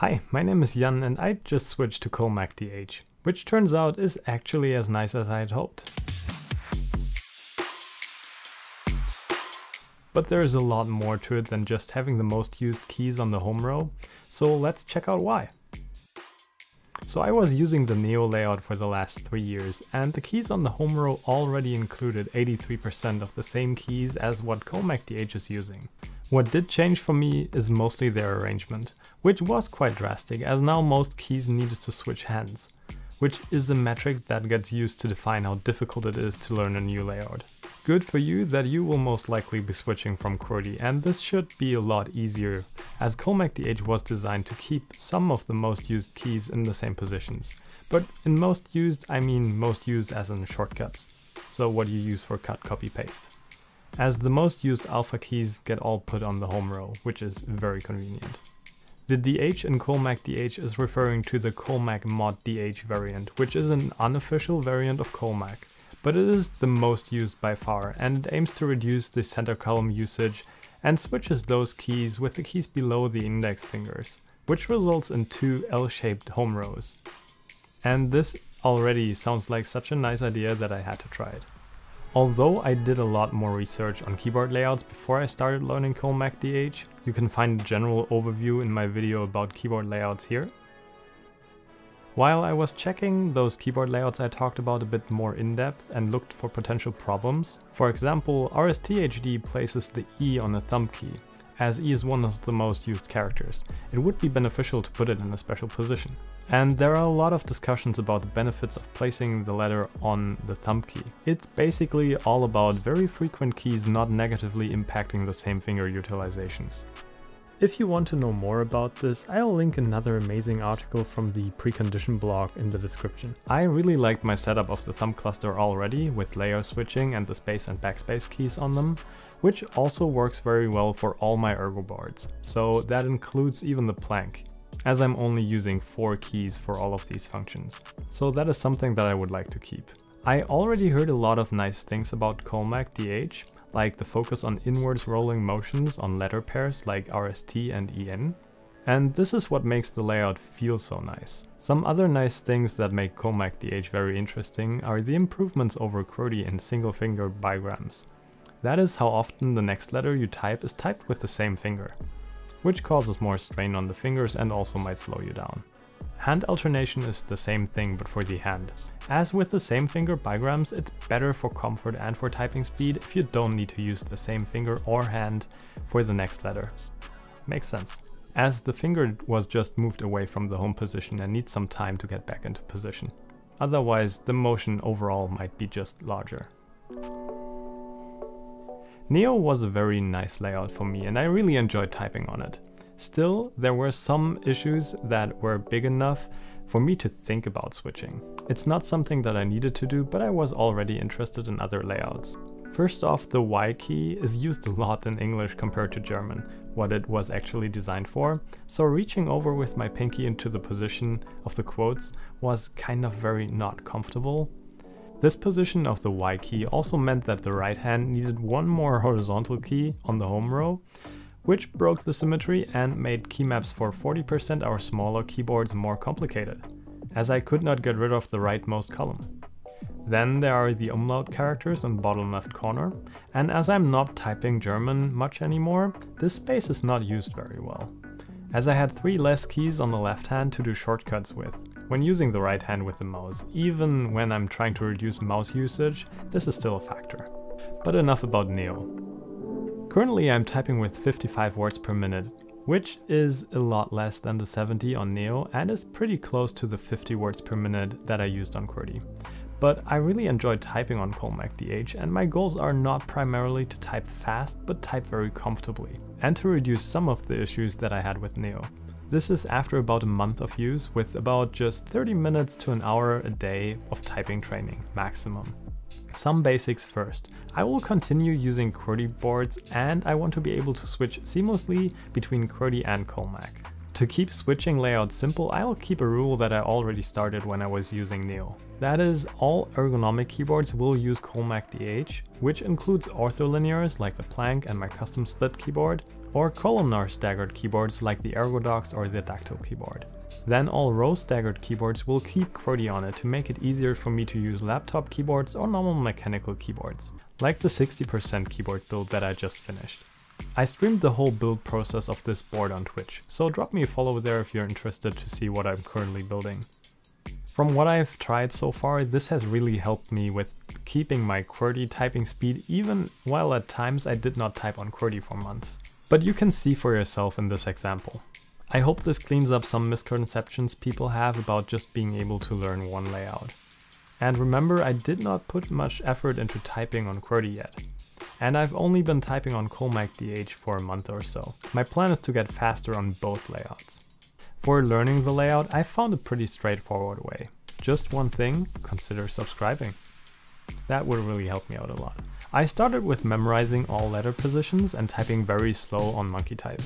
Hi, my name is Jan and I just switched to Colemak DH, which turns out is actually as nice as I had hoped. But there is a lot more to it than just having the most used keys on the home row, so let's check out why. So I was using the Neo layout for the last 3 years, and the keys on the home row already included 83% of the same keys as what Colemak DH is using. What did change for me is mostly their arrangement, which was quite drastic as now most keys needed to switch hands, which is a metric that gets used to define how difficult it is to learn a new layout. Good for you that you will most likely be switching from QWERTY and this should be a lot easier as Colemak DH was designed to keep some of the most used keys in the same positions. But in most used I mean most used as in shortcuts, so what you use for cut copy paste as the most used alpha keys get all put on the home row, which is very convenient. The DH in Colemak DH is referring to the Colemak Mod DH variant, which is an unofficial variant of Colemak, but it is the most used by far and it aims to reduce the center column usage and switches those keys with the keys below the index fingers, which results in two L-shaped home rows. And this already sounds like such a nice idea that I had to try it. Although I did a lot more research on keyboard layouts before I started learning Colemak DH, you can find a general overview in my video about keyboard layouts here. While I was checking those keyboard layouts I talked about a bit more in depth and looked for potential problems. For example, RSTHD places the E on a thumb key, as E is one of the most used characters. It would be beneficial to put it in a special position. And there are a lot of discussions about the benefits of placing the letter on the thumb key. It's basically all about very frequent keys not negatively impacting the same finger utilization. If you want to know more about this, I'll link another amazing article from the precondition blog in the description. I really liked my setup of the thumb cluster already, with layer switching and the space and backspace keys on them, which also works very well for all my ergo boards, so that includes even the Planck, as I'm only using 4 keys for all of these functions. So that is something that I would like to keep. I already heard a lot of nice things about Colemak DH, like the focus on inwards rolling motions on letter pairs like RST and EN. And this is what makes the layout feel so nice. Some other nice things that make Colemak DH very interesting are the improvements over QWERTY in single finger bigrams. That is how often the next letter you type is typed with the same finger, which causes more strain on the fingers and also might slow you down. Hand alternation is the same thing but for the hand. As with the same finger bigrams, it's better for comfort and for typing speed if you don't need to use the same finger or hand for the next letter. Makes sense. As the finger was just moved away from the home position and needs some time to get back into position. Otherwise, the motion overall might be just larger. Neo was a very nice layout for me and I really enjoyed typing on it. Still, there were some issues that were big enough for me to think about switching. It's not something that I needed to do, but I was already interested in other layouts. First off, the Y key is used a lot in English compared to German, what it was actually designed for, so reaching over with my pinky into the position of the quotes was kind of very not comfortable, this position of the Y key also meant that the right hand needed one more horizontal key on the home row, which broke the symmetry and made keymaps for 40% or smaller keyboards more complicated, as I could not get rid of the rightmost column. Then there are the umlaut characters in bottom left corner, and as I'm not typing German much anymore, this space is not used very well, as I had three less keys on the left hand to do shortcuts with, when using the right hand with the mouse, even when I'm trying to reduce mouse usage, this is still a factor. But enough about Neo. Currently I'm typing with 55 words per minute, which is a lot less than the 70 on Neo and is pretty close to the 50 words per minute that I used on QWERTY. But I really enjoy typing on Colemak DH and my goals are not primarily to type fast but type very comfortably, and to reduce some of the issues that I had with Neo. This is after about a month of use with about just 30 minutes to an hour a day of typing training, maximum. Some basics first. I will continue using QWERTY boards and I want to be able to switch seamlessly between QWERTY and Colemak. To keep switching layouts simple, I'll keep a rule that I already started when I was using Neo. That is, all ergonomic keyboards will use Colemak DH, which includes ortholinears like the Planck and my custom split keyboard, or columnar staggered keyboards like the ErgoDox or the Dactyl keyboard. Then all row staggered keyboards will keep QWERTY on it to make it easier for me to use laptop keyboards or normal mechanical keyboards, like the 60% keyboard build that I just finished. I streamed the whole build process of this board on Twitch, so drop me a follow there if you're interested to see what I'm currently building. From what I've tried so far, this has really helped me with keeping my QWERTY typing speed even while at times I did not type on QWERTY for months. But you can see for yourself in this example. I hope this cleans up some misconceptions people have about just being able to learn one layout. And remember, I did not put much effort into typing on QWERTY yet. And I've only been typing on Colemak DH for a month or so. My plan is to get faster on both layouts. For learning the layout, I found a pretty straightforward way. Just one thing, consider subscribing. That would really help me out a lot. I started with memorizing all letter positions and typing very slow on monkey type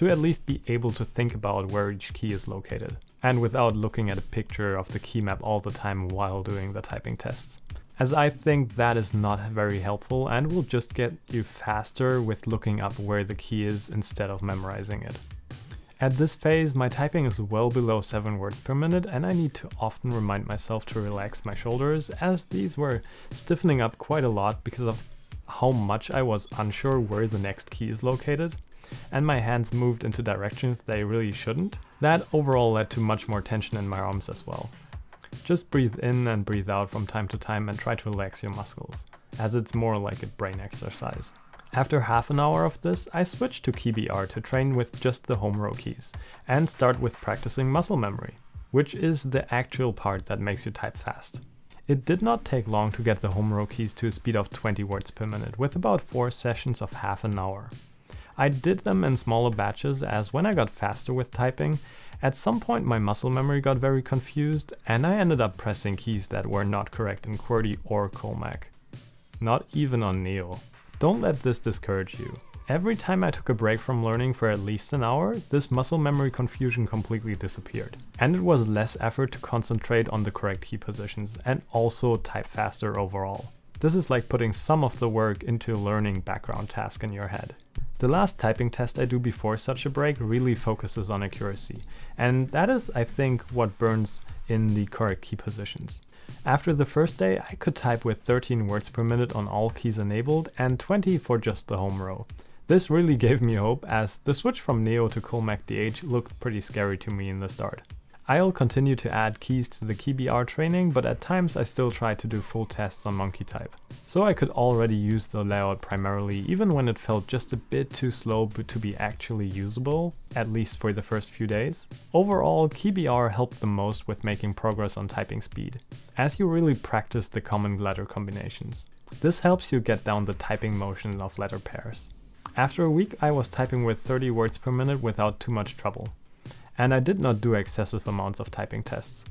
to at least be able to think about where each key is located, and without looking at a picture of the key map all the time while doing the typing tests. As I think that is not very helpful and will just get you faster with looking up where the key is instead of memorizing it. At this phase, my typing is well below 7 words per minute and I need to often remind myself to relax my shoulders as these were stiffening up quite a lot because of how much I was unsure where the next key is located and my hands moved into directions they really shouldn't. That overall led to much more tension in my arms as well. Just breathe in and breathe out from time to time and try to relax your muscles, as it's more like a brain exercise. After half an hour of this, I switch to KeyBR to train with just the home row keys, and start with practicing muscle memory, which is the actual part that makes you type fast. It did not take long to get the home row keys to a speed of 20 words per minute, with about 4 sessions of half an hour. I did them in smaller batches as when I got faster with typing, at some point my muscle memory got very confused and I ended up pressing keys that were not correct in QWERTY or Colemak. Not even on Neo. Don't let this discourage you. Every time I took a break from learning for at least an hour, this muscle memory confusion completely disappeared. And it was less effort to concentrate on the correct key positions and also type faster overall. This is like putting some of the work into a learning background task in your head. The last typing test I do before such a break really focuses on accuracy, and that is, I think, what burns in the correct key positions. After the first day, I could type with 13 words per minute on all keys enabled and 20 for just the home row. This really gave me hope as the switch from Neo to Colemak DH looked pretty scary to me in the start. I'll continue to add keys to the KeyBR training, but at times I still try to do full tests on monkey type. So I could already use the layout primarily, even when it felt just a bit too slow to be actually usable, at least for the first few days. Overall, KeyBR helped the most with making progress on typing speed, as you really practice the common letter combinations. This helps you get down the typing motion of letter pairs. After a week I was typing with 30 words per minute without too much trouble and I did not do excessive amounts of typing tests.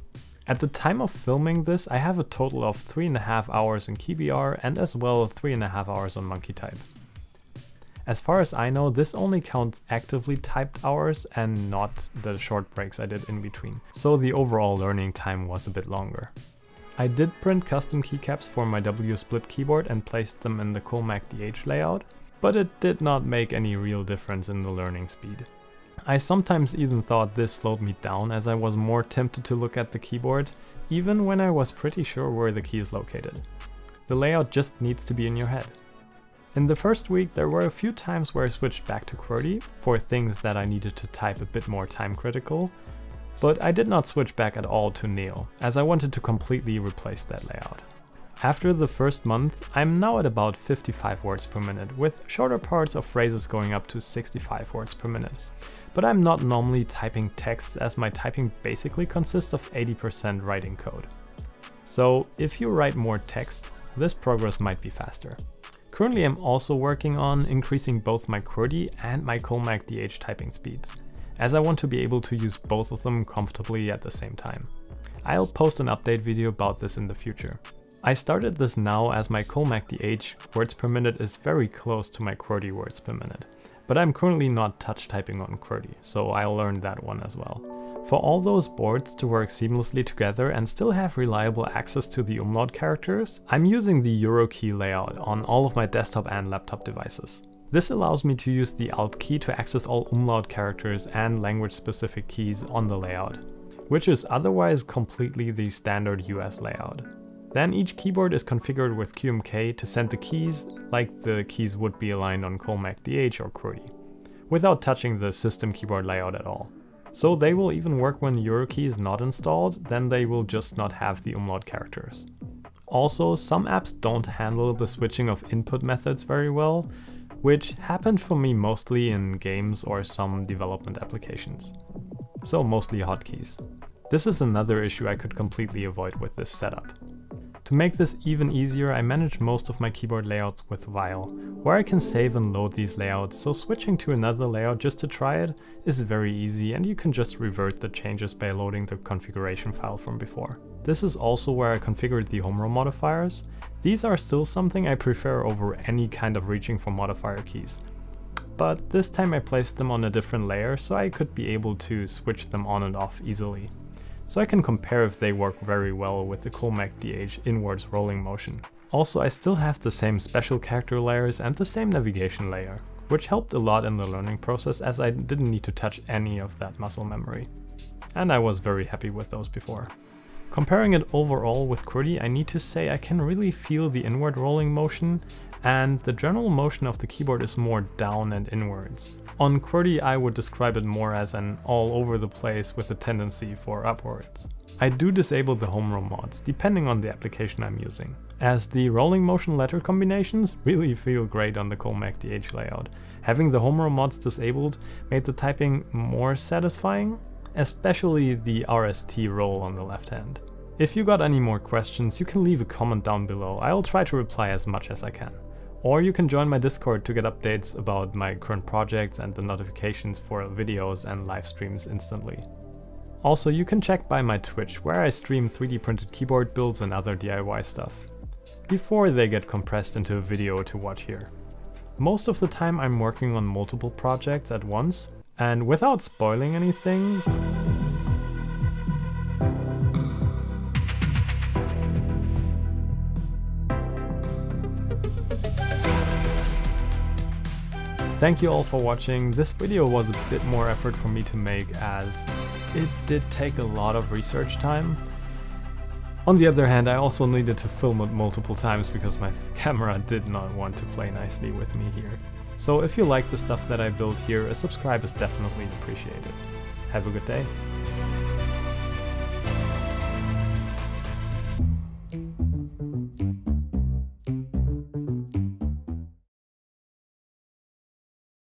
At the time of filming this, I have a total of 3.5 hours in KeyBR and as well 3.5 hours on Monkey Type. As far as I know, this only counts actively typed hours and not the short breaks I did in between, so the overall learning time was a bit longer. I did print custom keycaps for my W-split keyboard and placed them in the Colemak DH layout, but it did not make any real difference in the learning speed. I sometimes even thought this slowed me down as I was more tempted to look at the keyboard, even when I was pretty sure where the key is located. The layout just needs to be in your head. In the first week there were a few times where I switched back to QWERTY for things that I needed to type a bit more time critical, but I did not switch back at all to Neo, as I wanted to completely replace that layout. After the first month, I'm now at about 55 words per minute, with shorter parts of phrases going up to 65 words per minute but I'm not normally typing text as my typing basically consists of 80% writing code. So if you write more texts, this progress might be faster. Currently I'm also working on increasing both my QWERTY and my Colemak DH typing speeds, as I want to be able to use both of them comfortably at the same time. I'll post an update video about this in the future. I started this now as my Colemak DH words per minute is very close to my QWERTY words per minute, but I'm currently not touch typing on QWERTY, so I'll learn that one as well. For all those boards to work seamlessly together and still have reliable access to the umlaut characters, I'm using the EuroKey layout on all of my desktop and laptop devices. This allows me to use the Alt key to access all umlaut characters and language specific keys on the layout, which is otherwise completely the standard US layout. Then each keyboard is configured with QMK to send the keys like the keys would be aligned on Colemak DH or QWERTY, without touching the system keyboard layout at all. So they will even work when EuroKey is not installed, then they will just not have the umlaut characters. Also, some apps don't handle the switching of input methods very well, which happened for me mostly in games or some development applications. So mostly hotkeys. This is another issue I could completely avoid with this setup. To make this even easier, I manage most of my keyboard layouts with Vial, where I can save and load these layouts, so switching to another layout just to try it is very easy and you can just revert the changes by loading the configuration file from before. This is also where I configured the home row modifiers. These are still something I prefer over any kind of reaching for modifier keys. But this time I placed them on a different layer so I could be able to switch them on and off easily so I can compare if they work very well with the Colemak DH inwards rolling motion. Also I still have the same special character layers and the same navigation layer, which helped a lot in the learning process as I didn't need to touch any of that muscle memory. And I was very happy with those before. Comparing it overall with QWERTY, I need to say I can really feel the inward rolling motion and the general motion of the keyboard is more down and inwards. On QWERTY I would describe it more as an all over the place with a tendency for upwards. I do disable the home row mods, depending on the application I'm using, as the rolling motion letter combinations really feel great on the Colemak DH layout. Having the home row mods disabled made the typing more satisfying, especially the RST roll on the left hand. If you got any more questions, you can leave a comment down below, I'll try to reply as much as I can. Or you can join my Discord to get updates about my current projects and the notifications for videos and live streams instantly. Also, you can check by my Twitch, where I stream 3D printed keyboard builds and other DIY stuff, before they get compressed into a video to watch here. Most of the time I'm working on multiple projects at once, and without spoiling anything, Thank you all for watching. This video was a bit more effort for me to make as it did take a lot of research time. On the other hand, I also needed to film it multiple times because my camera did not want to play nicely with me here. So if you like the stuff that I build here, a subscribe is definitely appreciated. Have a good day.